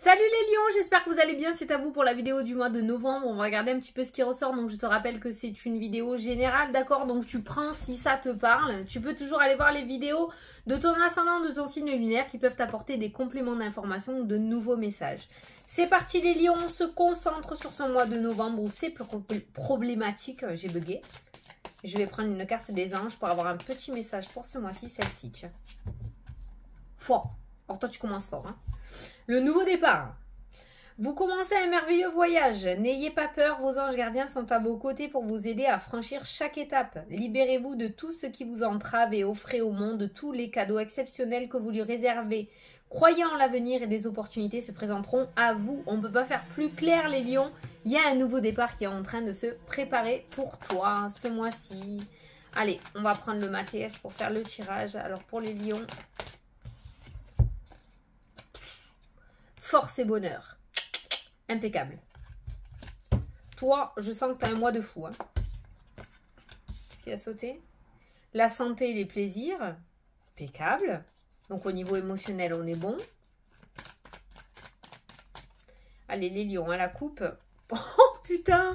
Salut les lions, j'espère que vous allez bien, c'est à vous pour la vidéo du mois de novembre, on va regarder un petit peu ce qui ressort, donc je te rappelle que c'est une vidéo générale, d'accord, donc tu prends si ça te parle, tu peux toujours aller voir les vidéos de ton ascendant, de ton signe lunaire qui peuvent t'apporter des compléments d'information ou de nouveaux messages. C'est parti les lions, on se concentre sur ce mois de novembre où c'est problématique, j'ai bugué. Je vais prendre une carte des anges pour avoir un petit message pour ce mois-ci, celle-ci, tiens. Fort. Alors toi tu commences fort, hein le nouveau départ. Vous commencez un merveilleux voyage. N'ayez pas peur, vos anges gardiens sont à vos côtés pour vous aider à franchir chaque étape. Libérez-vous de tout ce qui vous entrave et offrez au monde tous les cadeaux exceptionnels que vous lui réservez. Croyez en l'avenir et des opportunités se présenteront à vous. On ne peut pas faire plus clair les lions. Il y a un nouveau départ qui est en train de se préparer pour toi ce mois-ci. Allez, on va prendre le Mathias pour faire le tirage. Alors pour les lions, Force et bonheur. Impeccable. Toi, je sens que tu un mois de fou. Hein. Qu'est-ce qui a sauté? La santé et les plaisirs. Impeccable. Donc au niveau émotionnel, on est bon. Allez, les lions à la coupe. Oh putain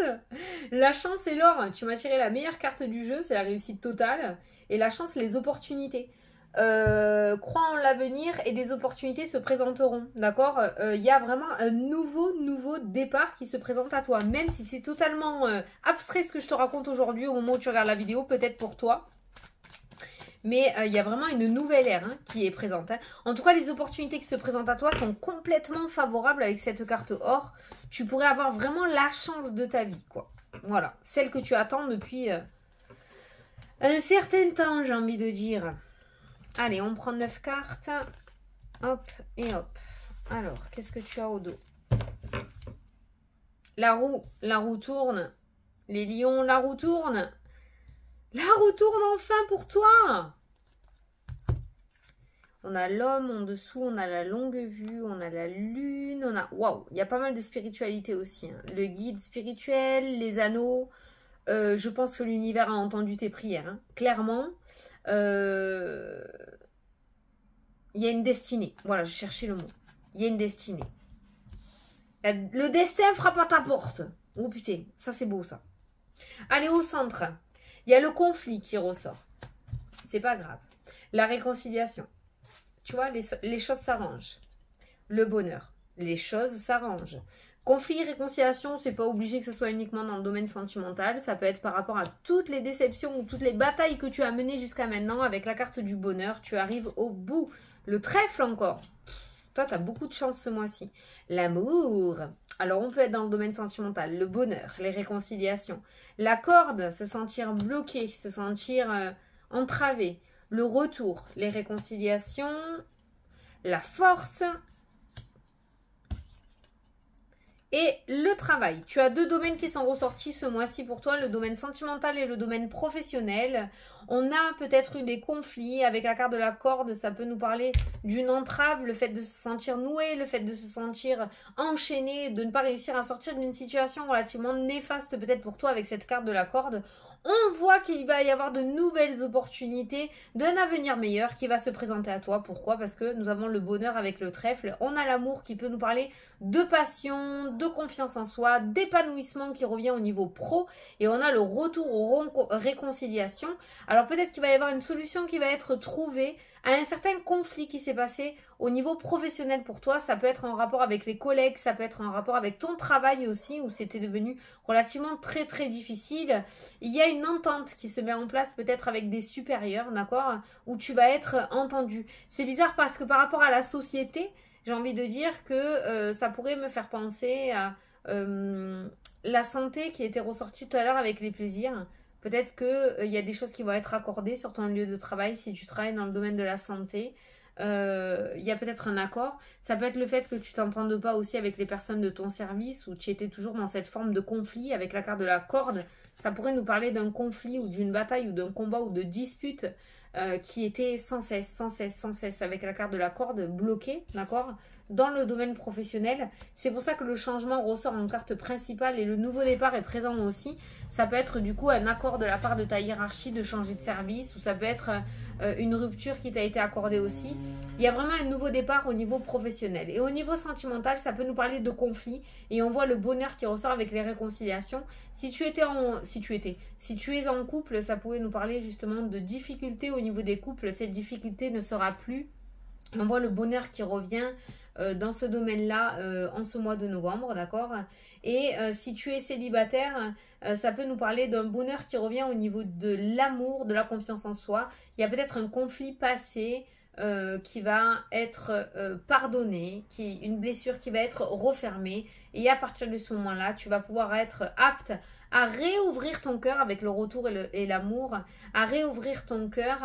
Regarde La chance et l'or. Tu m'as tiré la meilleure carte du jeu, c'est la réussite totale. Et la chance, les opportunités. Euh, crois en l'avenir et des opportunités se présenteront. D'accord? Il euh, y a vraiment un nouveau, nouveau départ qui se présente à toi. Même si c'est totalement euh, abstrait ce que je te raconte aujourd'hui au moment où tu regardes la vidéo, peut-être pour toi. Mais il y a vraiment une nouvelle ère hein, qui est présente. Hein. En tout cas, les opportunités qui se présentent à toi sont complètement favorables avec cette carte or. Tu pourrais avoir vraiment la chance de ta vie, quoi. Voilà, celle que tu attends depuis un certain temps, j'ai envie de dire. Allez, on prend 9 cartes. Hop et hop. Alors, qu'est-ce que tu as au dos? La roue, la roue tourne. Les lions, la roue tourne. La roue tourne enfin pour toi on a l'homme en dessous, on a la longue vue, on a la lune, on a... Waouh, il y a pas mal de spiritualité aussi. Hein. Le guide spirituel, les anneaux. Euh, je pense que l'univers a entendu tes prières, hein. clairement. Euh, il y a une destinée. Voilà, je cherchais le mot. Il y a une destinée. Le destin frappe à ta porte. Oh putain, ça c'est beau ça. Allez au centre. Il y a le conflit qui ressort. C'est pas grave. La réconciliation. Tu vois, les, les choses s'arrangent. Le bonheur. Les choses s'arrangent. Conflit, réconciliation, c'est pas obligé que ce soit uniquement dans le domaine sentimental, ça peut être par rapport à toutes les déceptions ou toutes les batailles que tu as menées jusqu'à maintenant avec la carte du bonheur, tu arrives au bout. Le trèfle encore. Toi, tu as beaucoup de chance ce mois-ci. L'amour. Alors, on peut être dans le domaine sentimental, le bonheur, les réconciliations. La corde, se sentir bloqué, se sentir euh, entravé. Le retour, les réconciliations. La force, et le travail. Tu as deux domaines qui sont ressortis ce mois-ci pour toi, le domaine sentimental et le domaine professionnel. On a peut-être eu des conflits avec la carte de la corde, ça peut nous parler d'une entrave, le fait de se sentir noué, le fait de se sentir enchaîné, de ne pas réussir à sortir d'une situation relativement néfaste peut-être pour toi avec cette carte de la corde on voit qu'il va y avoir de nouvelles opportunités, d'un avenir meilleur qui va se présenter à toi. Pourquoi? Parce que nous avons le bonheur avec le trèfle, on a l'amour qui peut nous parler de passion, de confiance en soi, d'épanouissement qui revient au niveau pro, et on a le retour aux réconciliations. Alors peut-être qu'il va y avoir une solution qui va être trouvée à un certain conflit qui s'est passé au niveau professionnel pour toi. Ça peut être en rapport avec les collègues, ça peut être en rapport avec ton travail aussi, où c'était devenu relativement très très difficile. Il y a une entente qui se met en place peut-être avec des supérieurs, d'accord Où tu vas être entendu. C'est bizarre parce que par rapport à la société, j'ai envie de dire que euh, ça pourrait me faire penser à euh, la santé qui était ressortie tout à l'heure avec les plaisirs. Peut-être qu'il euh, y a des choses qui vont être accordées sur ton lieu de travail si tu travailles dans le domaine de la santé. Euh, il y a peut-être un accord. Ça peut être le fait que tu t'entendes pas aussi avec les personnes de ton service ou tu étais toujours dans cette forme de conflit avec la carte de la corde. Ça pourrait nous parler d'un conflit ou d'une bataille ou d'un combat ou de dispute euh, qui était sans cesse, sans cesse, sans cesse, avec la carte de la corde bloquée, d'accord dans le domaine professionnel. C'est pour ça que le changement ressort en carte principale et le nouveau départ est présent aussi. Ça peut être du coup un accord de la part de ta hiérarchie de changer de service ou ça peut être euh, une rupture qui t'a été accordée aussi. Il y a vraiment un nouveau départ au niveau professionnel. Et au niveau sentimental, ça peut nous parler de conflits et on voit le bonheur qui ressort avec les réconciliations. Si tu étais en si tu étais si tu es en couple, ça pouvait nous parler justement de difficultés niveau des couples. Cette difficulté ne sera plus on voit le bonheur qui revient euh, dans ce domaine-là euh, en ce mois de novembre, d'accord? Et euh, si tu es célibataire, ça peut nous parler d'un bonheur qui revient au niveau de l'amour, de la confiance en soi. Il y a peut-être un conflit passé qui va être pardonné, qui, une blessure qui va être refermée. Et à partir de ce moment-là, tu vas pouvoir être apte à réouvrir ton cœur avec le retour et l'amour, à réouvrir ton cœur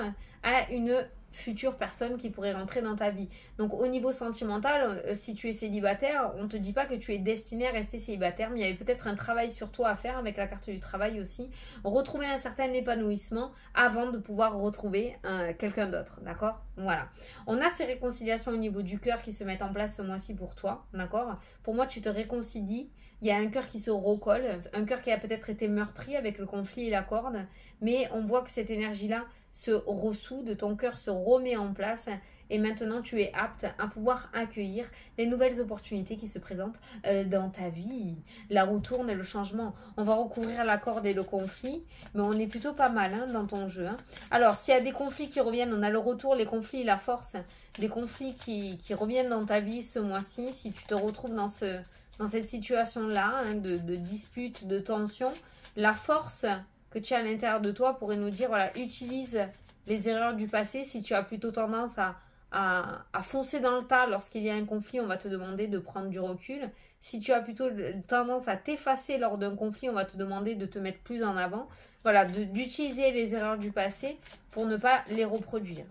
à une future personne qui pourrait rentrer dans ta vie. Donc au niveau sentimental, euh, si tu es célibataire, on ne te dit pas que tu es destiné à rester célibataire, mais il y avait peut-être un travail sur toi à faire avec la carte du travail aussi. Retrouver un certain épanouissement avant de pouvoir retrouver euh, quelqu'un d'autre, d'accord? Voilà. On a ces réconciliations au niveau du cœur qui se mettent en place ce mois-ci pour toi, d'accord? Pour moi, tu te réconcilies il y a un cœur qui se recolle, un cœur qui a peut-être été meurtri avec le conflit et la corde, mais on voit que cette énergie-là se ressoude, ton cœur se remet en place et maintenant tu es apte à pouvoir accueillir les nouvelles opportunités qui se présentent euh, dans ta vie. La roue tourne et le changement. On va recouvrir la corde et le conflit, mais on est plutôt pas mal hein, dans ton jeu. Hein. Alors, s'il y a des conflits qui reviennent, on a le retour, les conflits la force, des conflits qui reviennent dans ta vie ce mois-ci, si tu te retrouves dans ce dans cette situation-là, hein, de, dispute, de tension, la force que tu as à l'intérieur de toi pourrait nous dire, voilà, utilise les erreurs du passé. Si tu as plutôt tendance à, à, foncer dans le tas lorsqu'il y a un conflit, on va te demander de prendre du recul. Si tu as plutôt tendance à t'effacer lors d'un conflit, on va te demander de te mettre plus en avant. Voilà, d'utiliser les erreurs du passé pour ne pas les reproduire.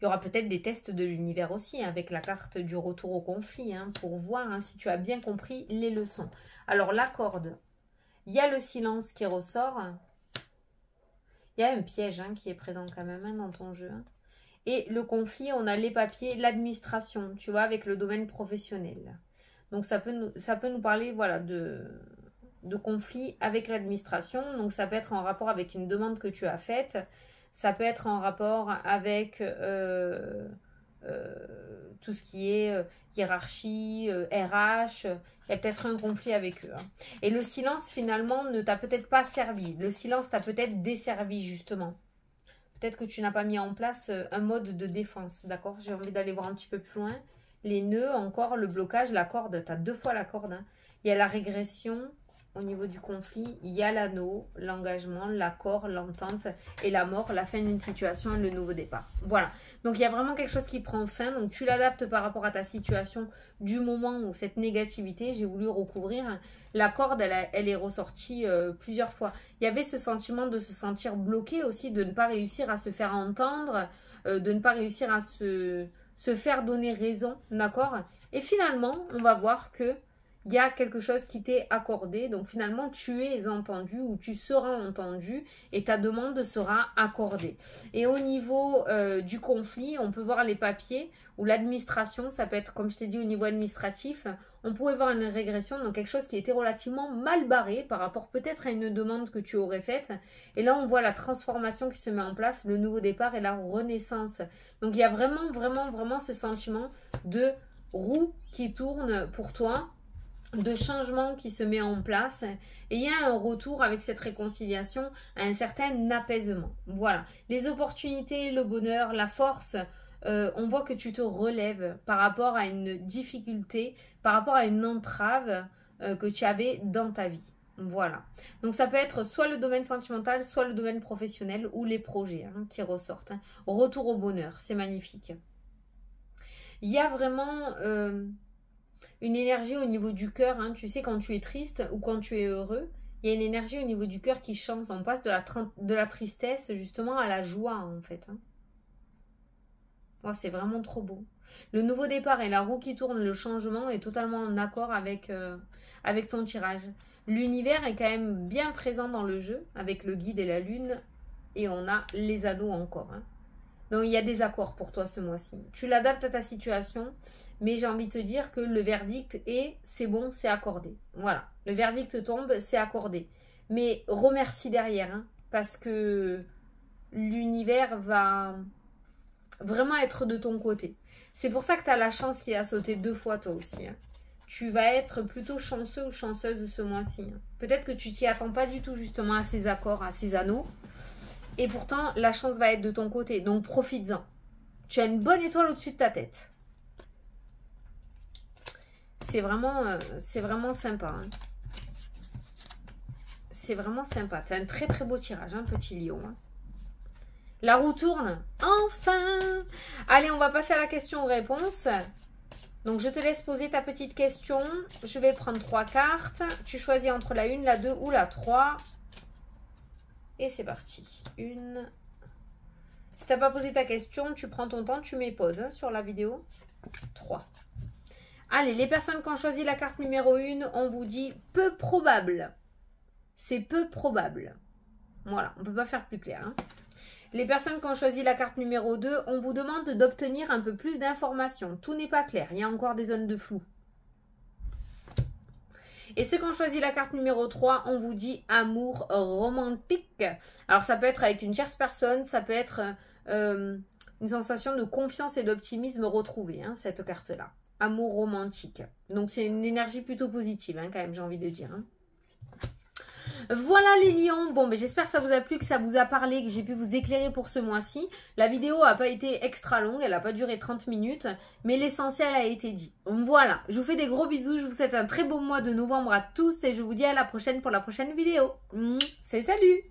Il y aura peut-être des tests de l'univers aussi, hein, avec la carte du retour au conflit, hein, pour voir hein, si tu as bien compris les leçons. Alors, la corde, il y a le silence qui ressort. Il y a un piège qui est présent quand même dans ton jeu. Et le conflit, on a les papiers, l'administration, tu vois, avec le domaine professionnel. Donc, ça peut nous, ça peut nous parler, voilà, de, de conflit avec l'administration. Donc, ça peut être en rapport avec une demande que tu as faite ça peut être en rapport avec euh, euh, tout ce qui est euh, hiérarchie, RH. Il y a peut-être un conflit avec eux. Hein. Et le silence, finalement, ne t'a peut-être pas servi. Le silence t'a peut-être desservi, justement. Peut-être que tu n'as pas mis en place un mode de défense. D'accord? J'ai envie d'aller voir un petit peu plus loin. Les nœuds, encore, le blocage, la corde. Tu as deux fois la corde. Hein. Il y a la régression, au niveau du conflit, il y a l'anneau, l'engagement, l'accord, l'entente et la mort, la fin d'une situation le nouveau départ. Voilà. Donc il y a vraiment quelque chose qui prend fin. Donc tu l'adaptes par rapport à ta situation du moment où cette négativité, j'ai voulu recouvrir. La corde, elle, est ressortie euh, plusieurs fois. Il y avait ce sentiment de se sentir bloqué aussi, de ne pas réussir à se faire entendre, euh, de ne pas réussir à se, se faire donner raison. D'accord? Et finalement, on va voir que il y a quelque chose qui t'est accordé. Donc finalement, tu es entendu ou tu seras entendu et ta demande sera accordée. Et au niveau euh, du conflit, on peut voir les papiers ou l'administration, ça peut être, comme je t'ai dit, au niveau administratif, on pourrait voir une régression, donc quelque chose qui était relativement mal barré par rapport peut-être à une demande que tu aurais faite. Et là, on voit la transformation qui se met en place, le nouveau départ et la renaissance. Donc il y a vraiment, vraiment, vraiment ce sentiment de roue qui tourne pour toi de changement qui se met en place et il y a un retour avec cette réconciliation à un certain apaisement. Voilà, les opportunités, le bonheur, la force, euh, on voit que tu te relèves par rapport à une difficulté, par rapport à une entrave euh, que tu avais dans ta vie. Voilà. Donc ça peut être soit le domaine sentimental, soit le domaine professionnel ou les projets hein, qui ressortent. Hein. Retour au bonheur, c'est magnifique. Il y a vraiment... Euh, une énergie au niveau du cœur. Hein. Tu sais, quand tu es triste ou quand tu es heureux, il y a une énergie au niveau du cœur qui change. On passe de la, tristesse justement à la joie en fait. Hein. Oh, c'est vraiment trop beau. Le nouveau départ et la roue qui tourne, le changement est totalement en accord avec, euh, avec ton tirage. L'univers est quand même bien présent dans le jeu avec le guide et la lune et on a les ados encore. Hein. Donc il y a des accords pour toi ce mois-ci. Tu l'adaptes à ta situation, mais j'ai envie de te dire que le verdict est c'est bon, c'est accordé. Voilà, le verdict tombe, c'est accordé. Mais remercie derrière, hein, parce que l'univers va vraiment être de ton côté. C'est pour ça que tu as la chance qui a sauté deux fois toi aussi. Hein. Tu vas être plutôt chanceux ou chanceuse ce mois-ci. Hein. Peut-être que tu t'y attends pas du tout justement à ces accords, à ces anneaux. Et pourtant, la chance va être de ton côté. Donc, profites-en. Tu as une bonne étoile au-dessus de ta tête. C'est vraiment, euh, c'est vraiment sympa. Hein. C'est vraiment sympa. Tu as un très très beau tirage, un petit lion. Hein. La roue tourne. Enfin Allez, on va passer à la question-réponse. Donc, je te laisse poser ta petite question. Je vais prendre trois cartes. Tu choisis entre la 1, la 2 ou la 3. Et c'est parti. Une. Si tu n'as pas posé ta question, tu prends ton temps, tu mets pause hein, sur la vidéo. 3. Allez, les personnes qui ont choisi la carte numéro 1, on vous dit peu probable. C'est peu probable. Voilà, on ne peut pas faire plus clair. Hein. Les personnes qui ont choisi la carte numéro 2, on vous demande d'obtenir un peu plus d'informations. Tout n'est pas clair, il y a encore des zones de flou. Et ceux qui ont choisi la carte numéro 3, on vous dit amour romantique. Alors ça peut être avec une tierce personne, ça peut être euh, une sensation de confiance et d'optimisme retrouvée, hein, cette carte-là. Amour romantique. Donc c'est une énergie plutôt positive, hein, quand même, j'ai envie de dire. Hein. Voilà les lions. Bon, mais j'espère que ça vous a plu, que ça vous a parlé, que j'ai pu vous éclairer pour ce mois-ci. La vidéo n'a pas été extra longue, elle n'a pas duré 30 minutes, mais l'essentiel a été dit. Voilà, je vous fais des gros bisous, je vous souhaite un très beau mois de novembre à tous et je vous dis à la prochaine pour la prochaine vidéo. C'est salut